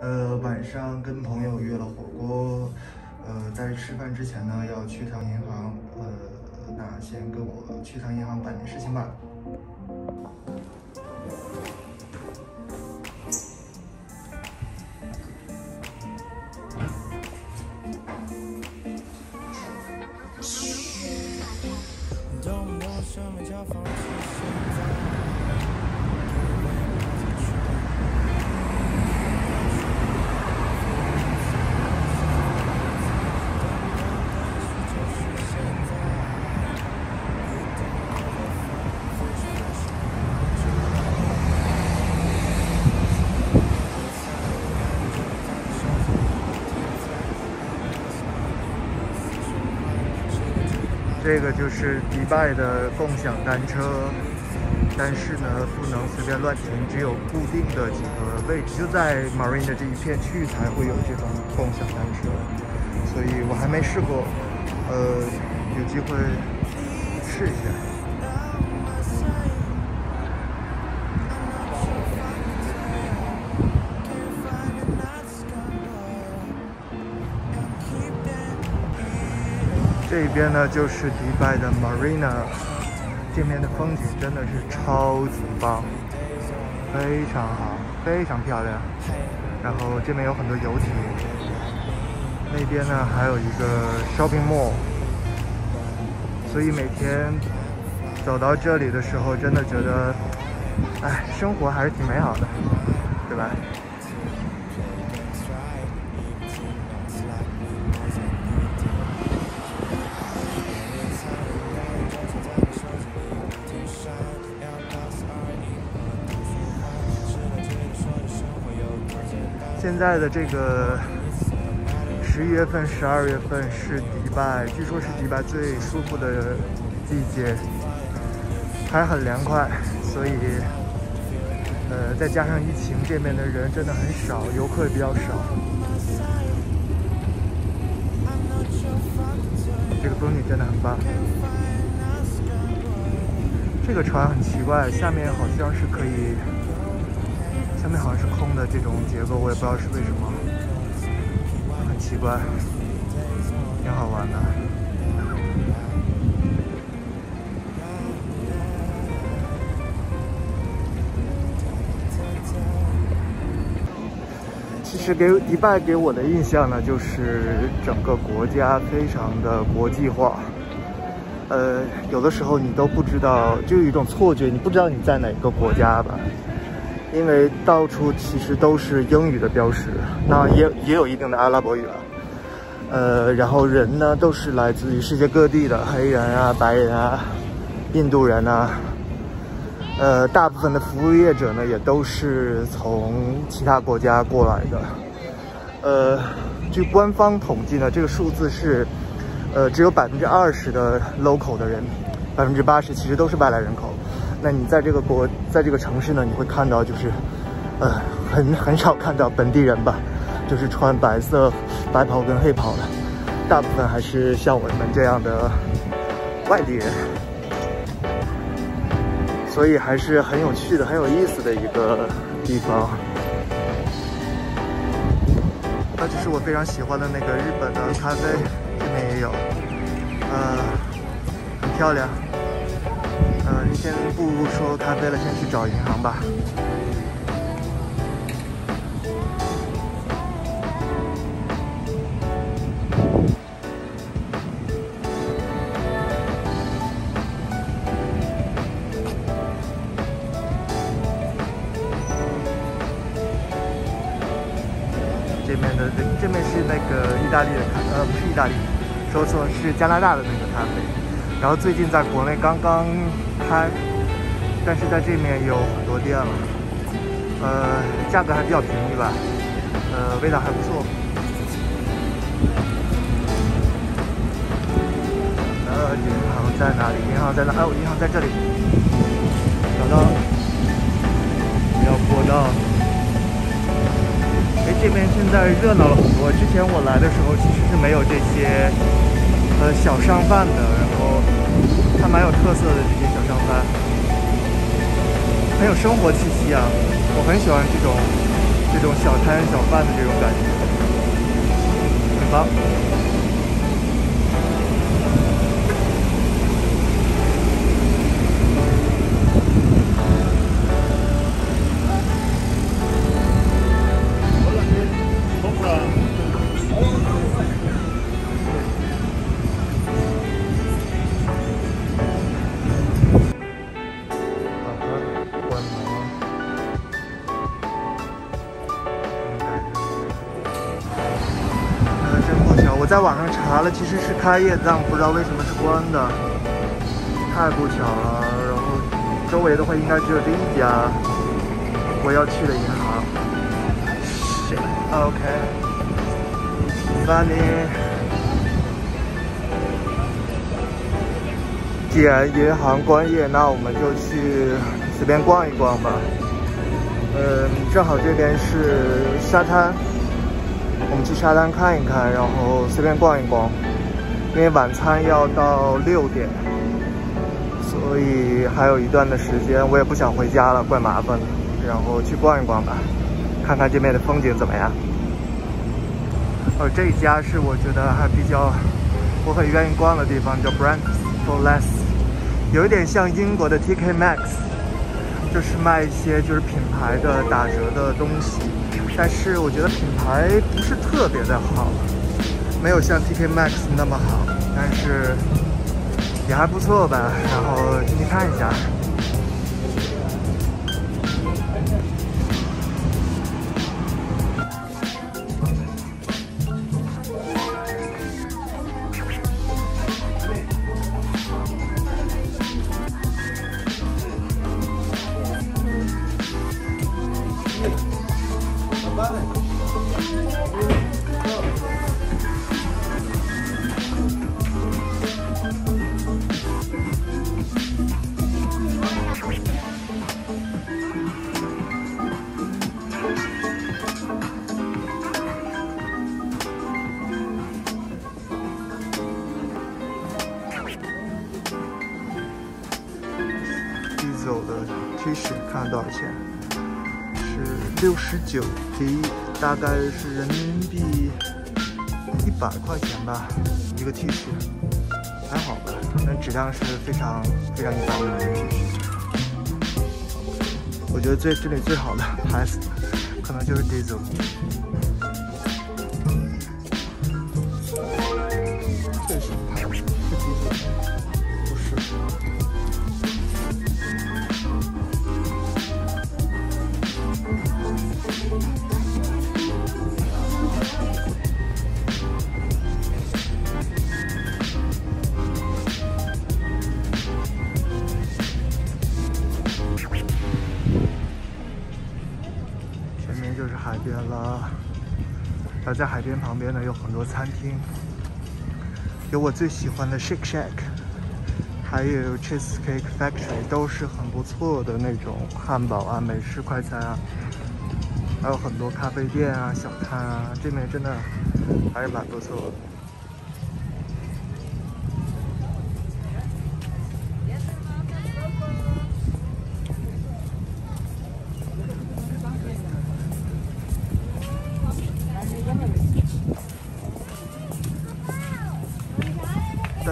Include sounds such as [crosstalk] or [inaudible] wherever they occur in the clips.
呃，晚上跟朋友约了火锅，呃，在吃饭之前呢，要去趟银行，呃，那先跟我去趟银行办点事情吧。这个就是迪拜的共享单车，但是呢，不能随便乱停，只有固定的几个位置，就在 Marina 这一片区域才会有这种共享单车，所以我还没试过，呃，有机会试一下。这边呢就是迪拜的 Marina，这面的风景真的是超级棒，非常好，非常漂亮。然后这边有很多游艇，那边呢还有一个 shopping mall，所以每天走到这里的时候，真的觉得，哎，生活还是挺美好的，对吧？在的这个十一月份、十二月份是迪拜，据说是迪拜最舒服的季节，还很凉快，所以呃，再加上疫情，这边的人真的很少，游客也比较少。这个风景真的很棒。这个船很奇怪，下面好像是可以。下面好像是空的这种结构，我也不知道是为什么，很奇怪，挺好玩的。其实给迪拜给我的印象呢，就是整个国家非常的国际化。呃，有的时候你都不知道，就有一种错觉，你不知道你在哪个国家吧。因为到处其实都是英语的标识，那也也有一定的阿拉伯语了，呃，然后人呢都是来自于世界各地的黑人啊、白人啊、印度人啊，呃，大部分的服务业者呢也都是从其他国家过来的，呃，据官方统计呢，这个数字是，呃，只有百分之二十的 local 的人，百分之八十其实都是外来人口。那你在这个国，在这个城市呢，你会看到就是，呃，很很少看到本地人吧，就是穿白色白袍跟黑袍的，大部分还是像我们这样的外地人，所以还是很有趣的、很有意思的一个地方。那就是我非常喜欢的那个日本的咖啡，这边也有，呃，很漂亮。嗯，先不说咖啡了，先去找银行吧。这边的这这边是那个意大利的咖，呃，不是意大利，说错是加拿大的那个咖啡。然后最近在国内刚刚开，但是在这面有很多店了，呃，价格还比较便宜吧，呃，味道还不错。呃，银行在哪里？银行在哪？哦，银行在这里。找到，要过道。哎，这边现在热闹了很多。之前我来的时候其实是没有这些，呃，小商贩的。还蛮有特色的这些小商贩，很有生活气息啊！我很喜欢这种这种小摊小贩的这种感觉，很棒。在网上查了，其实是开业，但我不知道为什么是关的，太不巧了。然后周围的话，应该只有这一家我要去的银行。OK，Funny 既然银行关业，那我们就去随便逛一逛吧。嗯，正好这边是沙滩。我们去沙滩看一看，然后随便逛一逛。因为晚餐要到六点，所以还有一段的时间，我也不想回家了，怪麻烦的。然后去逛一逛吧，看看这边的风景怎么样。哦，这一家是我觉得还比较我很愿意逛的地方，叫 Brands for Less，有一点像英国的 TK Max，就是卖一些就是品牌的打折的东西。但是我觉得品牌不是特别的好，没有像 T K Max 那么好，但是也还不错吧。然后进去看一下。看多少钱？是六十九大概是人民币一百块钱吧，一个 T 恤，还好吧，但质量是非常非常一般的那种 T 恤。我觉得最这里最好的牌子，可能就是 Diesel。这边就是海边了，而在海边旁边呢，有很多餐厅，有我最喜欢的 Shake Shack，还有 Cheesecake Factory，都是很不错的那种汉堡啊、美式快餐啊，还有很多咖啡店啊、小摊啊，这边真的还是蛮不错的。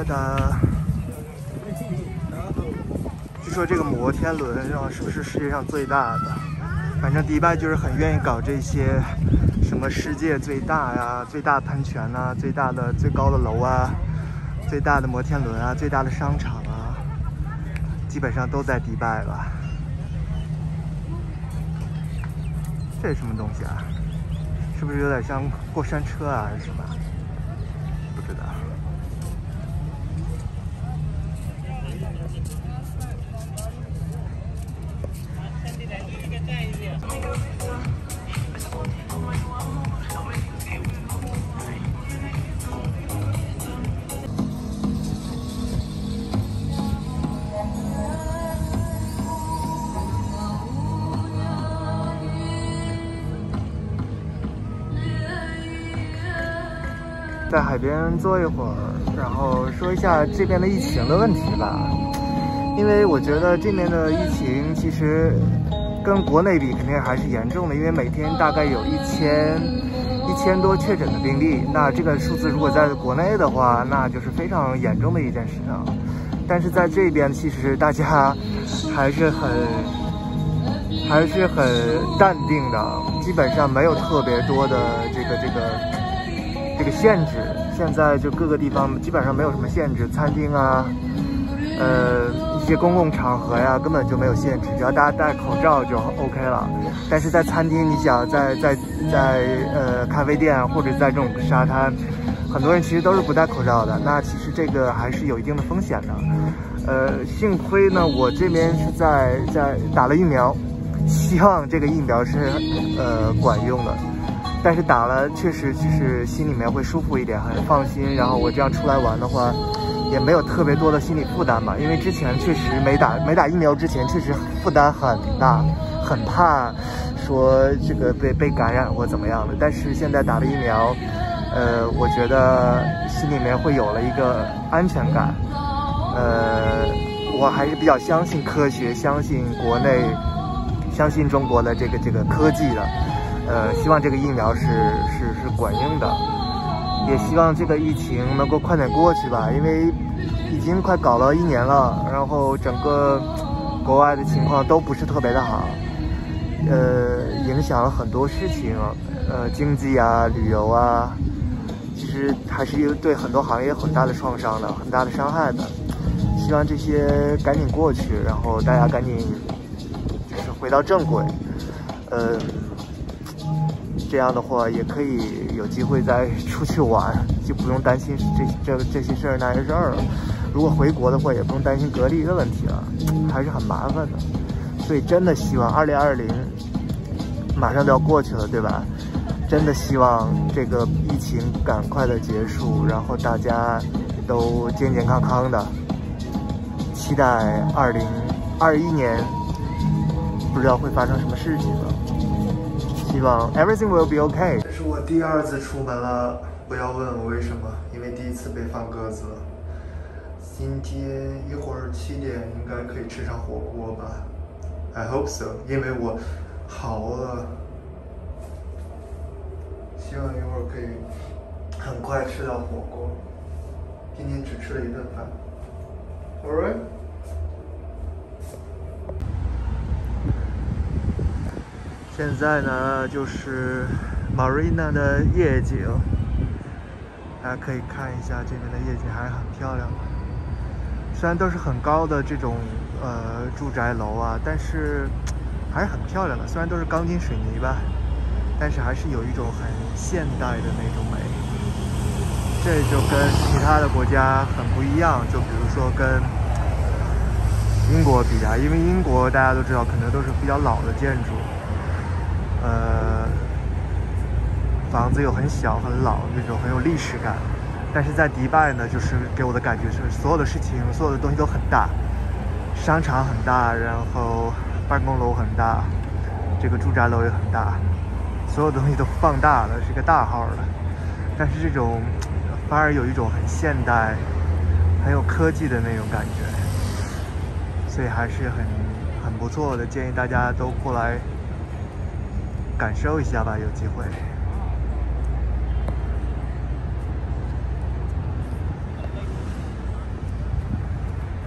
哒据说这个摩天轮啊，是不是世界上最大的？反正迪拜就是很愿意搞这些，什么世界最大呀、最大喷泉呐、最大的、最高的楼啊、最大的摩天轮啊、最大的商场啊，基本上都在迪拜吧。这是什么东西啊？是不是有点像过山车啊，还是什么？不知道在海边坐一会儿，然后说一下这边的疫情的问题吧。因为我觉得这边的疫情其实。跟国内比肯定还是严重的，因为每天大概有一千一千多确诊的病例。那这个数字如果在国内的话，那就是非常严重的一件事情。但是在这边，其实大家还是很还是很淡定的，基本上没有特别多的这个这个限制。现在就各个地方基本上没有什么限制，餐厅啊。呃，一些公共场合呀，根本就没有限制，只要大家戴口罩就 OK 了。但是在餐厅，你想在在在呃咖啡店或者在这种沙滩，很多人其实都是不戴口罩的。那其实这个还是有一定的风险的。呃，幸亏呢，我这边是在在打了疫苗，希望这个疫苗是呃管用的。但是打了，确实就是心里面会舒服一点，很放心。然后我这样出来玩的话。也没有特别多的心理负担吧，因为之前确实没打没打疫苗之前，确实负担很大，很怕说这个被被感染或怎么样的。但是现在打了疫苗，呃，我觉得心里面会有了一个安全感。呃，我还是比较相信科学，相信国内，相信中国的这个这个科技的。呃，希望这个疫苗是是是管用的。也希望这个疫情能够快点过去吧，因为已经快搞了一年了，然后整个国外的情况都不是特别的好，呃，影响了很多事情，呃，经济啊、旅游啊，其实还是有对很多行业很大的创伤的、很大的伤害的。希望这些赶紧过去，然后大家赶紧就是回到正轨，呃。这样的话也可以有机会再出去玩，就不用担心这这这些事儿那些事儿了。如果回国的话，也不用担心隔离的问题了，还是很麻烦的。所以真的希望2020马上就要过去了，对吧？真的希望这个疫情赶快的结束，然后大家都健健康康的。期待2021年，不知道会发生什么事情了。希望 everything will be okay。这是我第二次出门了，不要问我为什么，因为第一次被放鸽子了。今天一会儿七点应该可以吃上火锅吧？I hope so，因为我好饿。希望一会儿可以很快吃到火锅。今天只吃了一顿饭。All right.。现在呢，就是 Marina 的夜景，大家可以看一下这边的夜景，还是很漂亮的。虽然都是很高的这种呃住宅楼啊，但是还是很漂亮的。虽然都是钢筋水泥吧，但是还是有一种很现代的那种美。这就跟其他的国家很不一样，就比如说跟英国比啊，因为英国大家都知道，可能都是比较老的建筑。呃，房子又很小很老那种很有历史感，但是在迪拜呢，就是给我的感觉是所有的事情，所有的东西都很大，商场很大，然后办公楼很大，这个住宅楼也很大，所有东西都放大了，是个大号的，但是这种反而有一种很现代、很有科技的那种感觉，所以还是很很不错的，建议大家都过来。感受一下吧，有机会。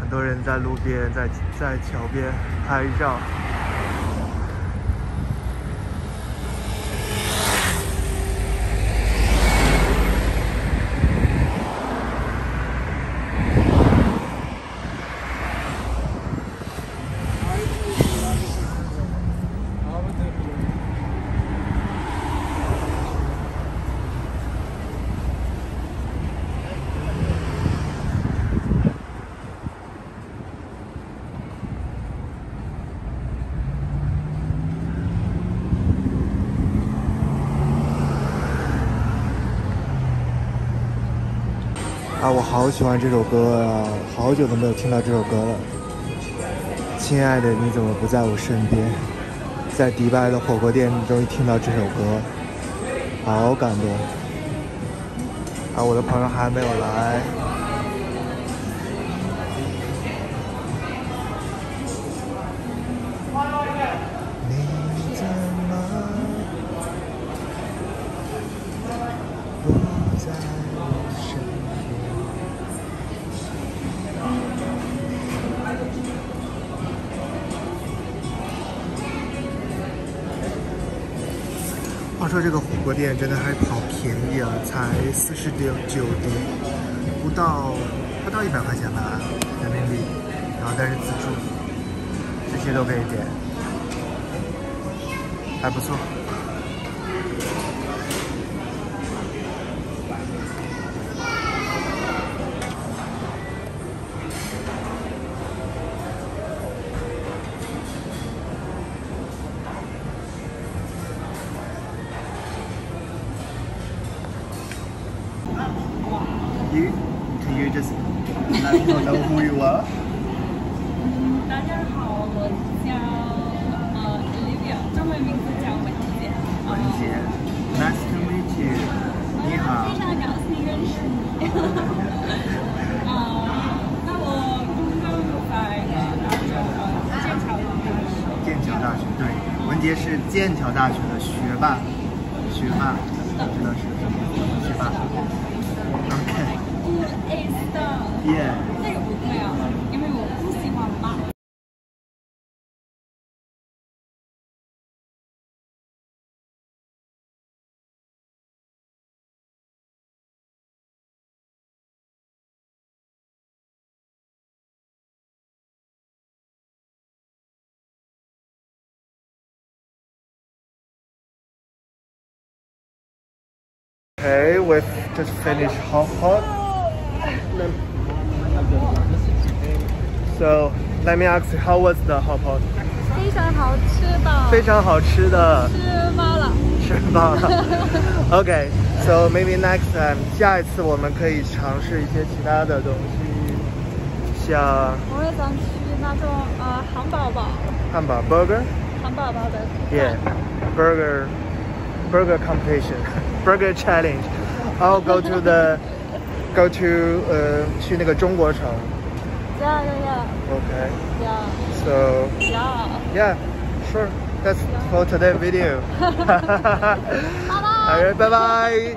很多人在路边，在在桥边拍照。啊，我好喜欢这首歌啊！好久都没有听到这首歌了。亲爱的，你怎么不在我身边？在迪拜的火锅店终于听到这首歌，好感动。啊，我的朋友还没有来。这个火锅店真的还好便宜啊，才四十九九的，不到不到一百块钱吧人民币，然后但是自助，这些都可以点，还不错。剑桥大学。Okay, we've just finished hot pot. So let me ask you, how was the hot pot? 非常好吃的，非常好吃的，吃饱了。吃饱了。OK, [laughs] so maybe next time，下一次我们可以尝试一些其他的东西，像我也想去那种呃汉堡包，汉堡 burger。汉堡包的。 Yeah, burger, burger competition, [laughs] burger challenge. I'll go to the, go to 呃去那个中国城。 Yeah, yeah, Okay, yeah, so yeah, yeah, sure. That's for today's video. [laughs] [laughs] 拜拜。好，拜拜。